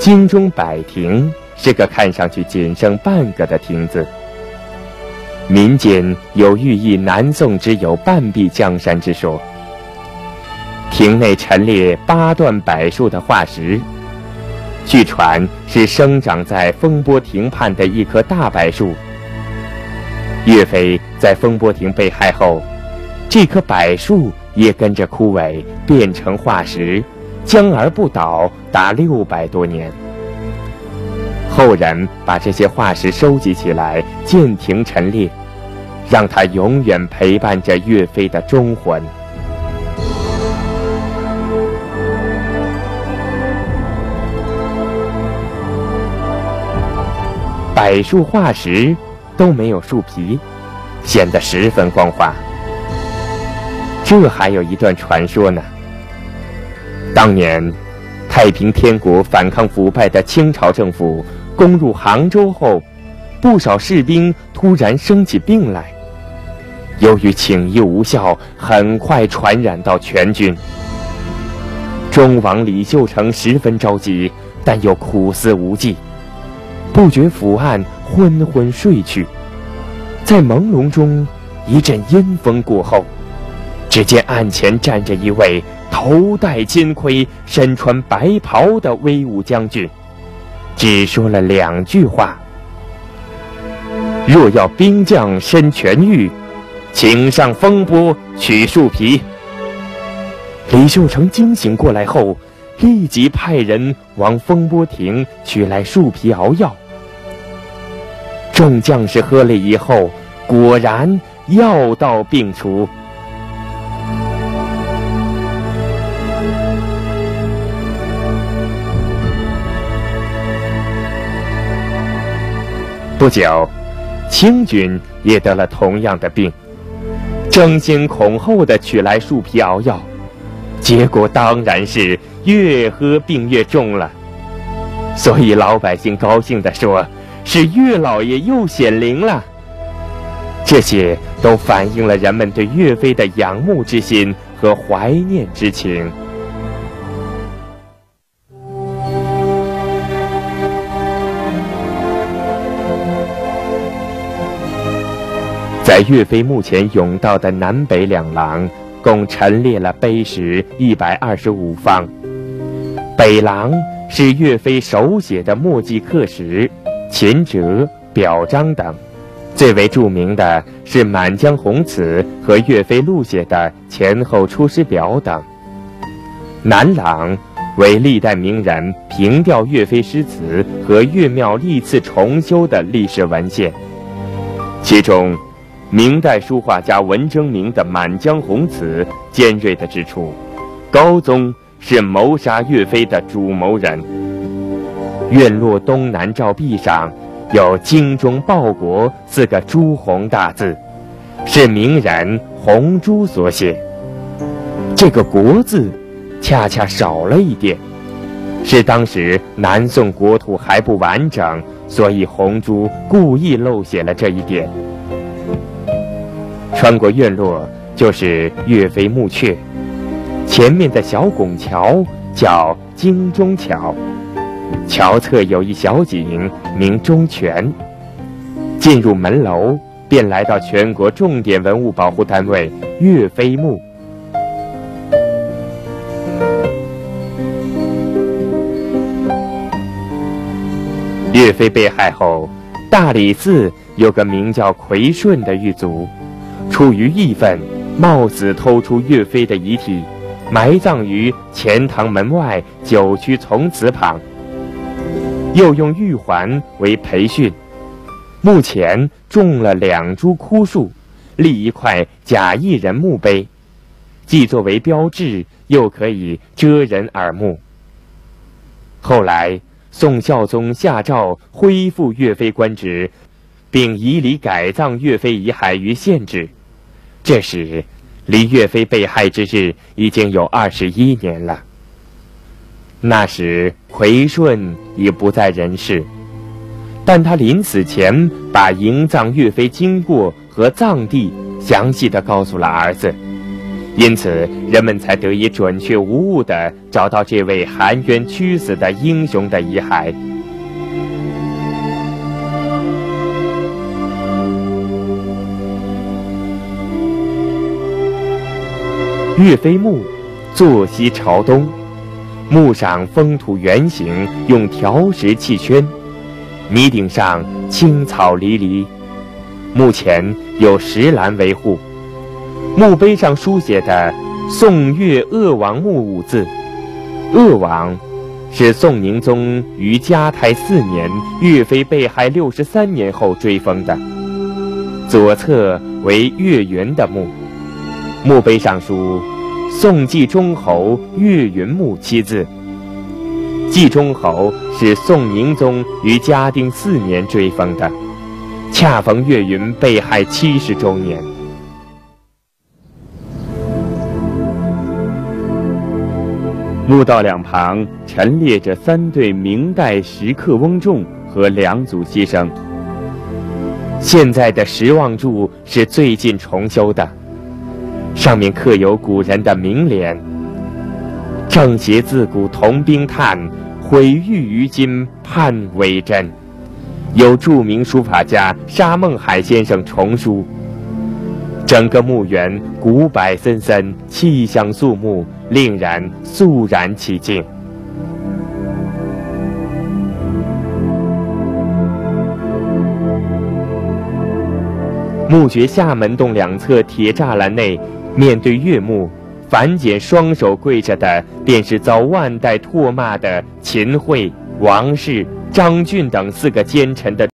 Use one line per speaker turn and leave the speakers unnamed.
京中百亭是个看上去仅剩半个的亭子。民间有寓意南宋之有半壁江山之说。亭内陈列八段柏树的化石，据传是生长在风波亭畔的一棵大柏树。岳飞在风波亭被害后，这棵柏树也跟着枯萎，变成化石。僵而不倒，达六百多年。后人把这些化石收集起来，建亭陈列，让它永远陪伴着岳飞的忠魂。柏树化石都没有树皮，显得十分光滑。这还有一段传说呢。当年，太平天国反抗腐败的清朝政府攻入杭州后，不少士兵突然生起病来。由于请医无效，很快传染到全军。忠王李秀成十分着急，但又苦思无计，不觉伏案，昏昏睡去。在朦胧中，一阵阴风过后，只见案前站着一位。头戴金盔、身穿白袍的威武将军，只说了两句话：“若要兵将身痊愈，请上风波取树皮。”李秀成惊醒过来后，立即派人往风波亭取来树皮熬药。众将士喝了以后，果然药到病除。不久，清军也得了同样的病，争先恐后的取来树皮熬药，结果当然是越喝病越重了。所以老百姓高兴地说：“是岳老爷又显灵了。”这些都反映了人们对岳飞的仰慕之心和怀念之情。在岳飞墓前甬道的南北两廊，共陈列了碑石一百二十五方。北廊是岳飞手写的墨迹刻石、秦折、表彰等，最为著名的是《满江红》词和岳飞录写的前后出师表等。南廊为历代名人凭吊岳飞诗词和岳庙历次重修的历史文献，其中。明代书画家文征明的《满江红》词尖锐地指出，高宗是谋杀岳飞的主谋人。院落东南照壁上有“精忠报国”四个朱红大字，是名人红珠所写。这个“国”字，恰恰少了一点，是当时南宋国土还不完整，所以红珠故意漏写了这一点。穿过院落就是岳飞墓阙，前面的小拱桥叫金钟桥，桥侧有一小井，名钟泉。进入门楼，便来到全国重点文物保护单位岳飞墓。岳飞被害后，大理寺有个名叫奎顺的狱卒。出于义愤，冒死偷出岳飞的遗体，埋葬于钱塘门外九曲丛祠旁。又用玉环为培训，墓前种了两株枯树，立一块假一人墓碑，既作为标志，又可以遮人耳目。后来，宋孝宗下诏恢复岳飞官职，并以礼改葬岳飞遗骸于县址。这时，离岳飞被害之日已经有二十一年了。那时，奎顺已不在人世，但他临死前把营葬岳飞经过和葬地详细的告诉了儿子，因此人们才得以准确无误地找到这位含冤屈死的英雄的遗骸。岳飞墓，坐西朝东，墓上封土圆形，用条石砌圈，泥顶上青草离离，墓前有石栏维护。墓碑上书写的“宋岳鄂王墓”五字，鄂王是宋宁宗于嘉泰四年岳飞被害六十三年后追封的。左侧为岳云的墓，墓碑上书。宋继忠侯岳云墓七字。继忠侯是宋宁宗于嘉定四年追封的，恰逢岳云被害七十周年。墓道两旁陈列着三对明代石刻翁仲和两组牺牲。现在的石望柱是最近重修的。上面刻有古人的名联：“正邪自古同冰炭，毁誉于今盼为真。”由著名书法家沙孟海先生重书。整个墓园古柏森森，气象肃穆，令人肃然起敬。墓穴下门洞两侧铁栅栏内。面对岳墓，樊简双手跪着的，便是遭万代唾骂的秦桧、王氏、张俊等四个奸臣的。